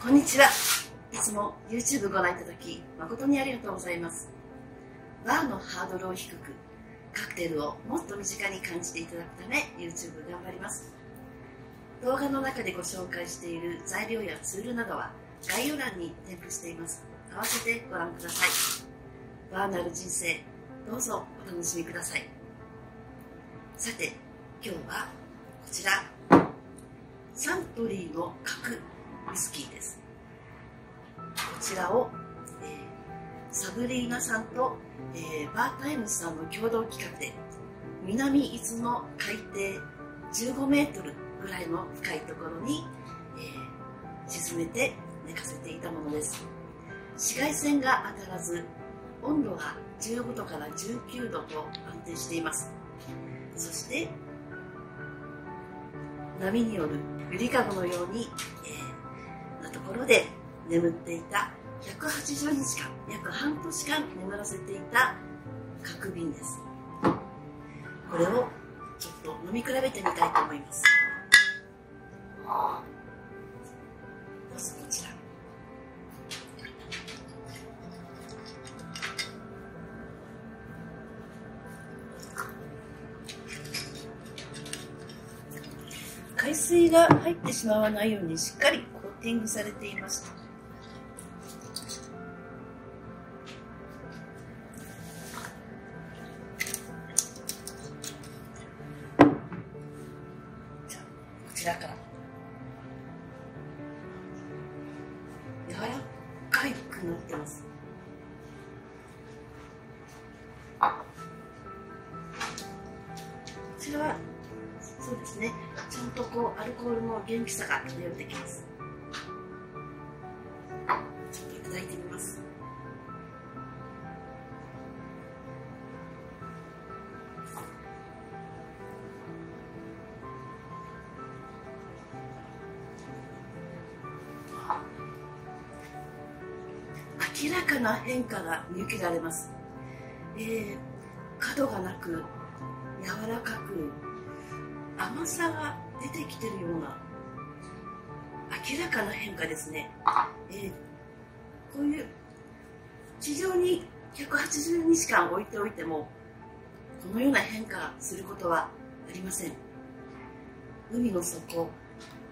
こんにちは。いつも YouTube ご覧いただき誠にありがとうございます。バーのハードルを低く、カクテルをもっと身近に感じていただくため YouTube 頑張ります。動画の中でご紹介している材料やツールなどは概要欄に添付しています。合わせてご覧ください。バーなる人生、どうぞお楽しみください。さて、今日はこちら、サントリーの角ウイスキーです。こちらを、えー、サブリーナさんと、えー、 BAR TIMES さんの共同企画で、南伊豆の海底15メートルぐらいの深いところに、えー、沈めて寝かせていたものです。紫外線が当たらず、温度は15度から19度と安定しています。そして、波によるゆりかごのように、えー、なところで眠っていた180日間約半年間眠らせていた角瓶です。これをちょっと飲み比べてみたいと思います。どうぞこちら。海水が入ってしまわないようにしっかりコーティングされていました。こちらから柔らかいくなってます。こちらはそうですね。ちゃんとこうアルコールの元気さが漂ってきます。明らかな変化が見受けられます、えー、角がなく柔らかく甘さが出てきてるような明らかな変化ですね、えー、こういう地上に180日間置いておいてもこのような変化することはありません。海の底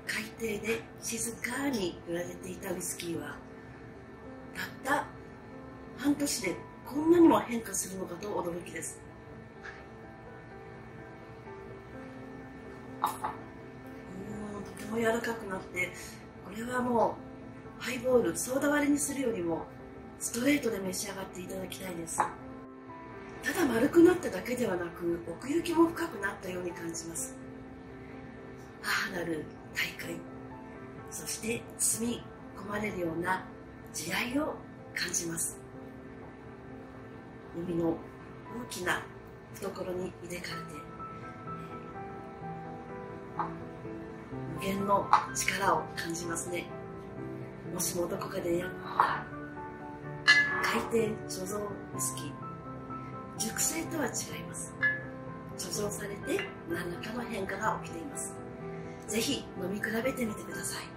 海底で静かに売られていたウイスキーは半年でこんなにも変化するのかと驚きです。とても柔らかくなってこれはもうハイボールソーダ割りにするよりもストレートで召し上がっていただきたいです。ただ丸くなっただけではなく奥行きも深くなったように感じます。母なる大会そして包み込まれるような慈愛を感じます。海の大きな懐に入れ替えて無限の力を感じますね。もしもどこかでやった海底貯蔵ウイスキー熟成とは違います。貯蔵されて何らかの変化が起きています。ぜひ飲み比べてみてください。